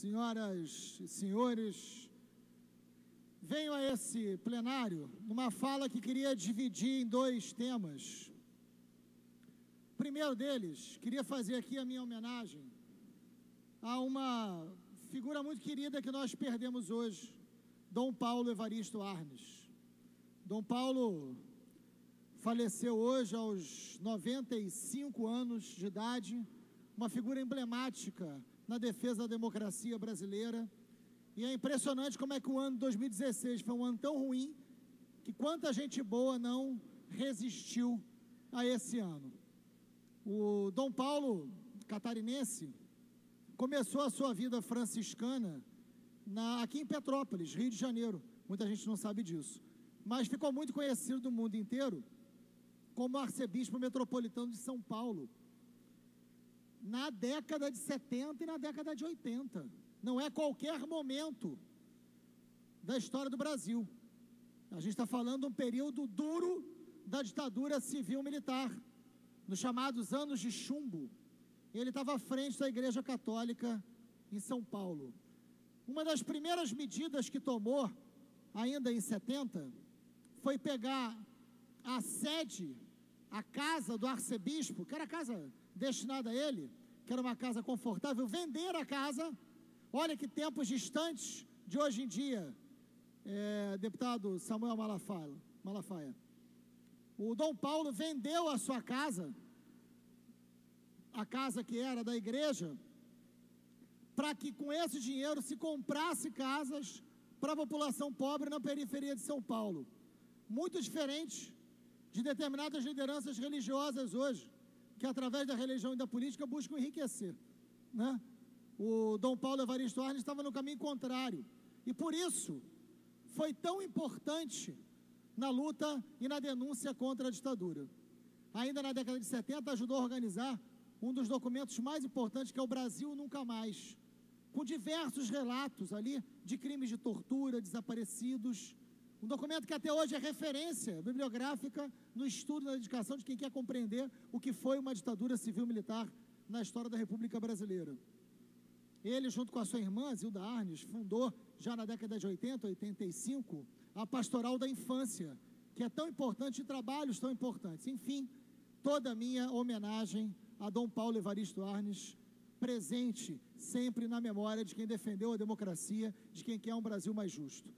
senhoras e senhores, venho a esse plenário numa fala que queria dividir em dois temas. O primeiro deles, queria fazer aqui a minha homenagem a uma figura muito querida que nós perdemos hoje, Dom Paulo Evaristo Arnes. Dom Paulo faleceu hoje aos 95 anos de idade, uma figura emblemática na defesa da democracia brasileira. E é impressionante como é que o ano 2016 foi um ano tão ruim que quanta gente boa não resistiu a esse ano. O Dom Paulo, catarinense, começou a sua vida franciscana na, aqui em Petrópolis, Rio de Janeiro. Muita gente não sabe disso. Mas ficou muito conhecido do mundo inteiro como arcebispo metropolitano de São Paulo na década de 70 e na década de 80. Não é qualquer momento da história do Brasil. A gente está falando de um período duro da ditadura civil-militar, nos chamados anos de chumbo. Ele estava à frente da Igreja Católica em São Paulo. Uma das primeiras medidas que tomou, ainda em 70, foi pegar a sede, a casa do arcebispo, que era a casa destinada a ele, que era uma casa confortável, vender a casa. Olha que tempos distantes de hoje em dia, é, deputado Samuel Malafaia, Malafaia. O Dom Paulo vendeu a sua casa, a casa que era da igreja, para que com esse dinheiro se comprasse casas para a população pobre na periferia de São Paulo. Muito diferente de determinadas lideranças religiosas hoje que através da religião e da política buscam enriquecer. Né? O Dom Paulo Evaristo Arnes estava no caminho contrário. E por isso foi tão importante na luta e na denúncia contra a ditadura. Ainda na década de 70 ajudou a organizar um dos documentos mais importantes que é o Brasil Nunca Mais, com diversos relatos ali de crimes de tortura, desaparecidos, um documento que até hoje é referência bibliográfica no estudo na dedicação de quem quer compreender o que foi uma ditadura civil-militar na história da República Brasileira. Ele, junto com a sua irmã, Zilda Arnes, fundou, já na década de 80, 85, a Pastoral da Infância, que é tão importante e trabalhos tão importantes. Enfim, toda a minha homenagem a Dom Paulo Evaristo Arnes, presente sempre na memória de quem defendeu a democracia, de quem quer um Brasil mais justo.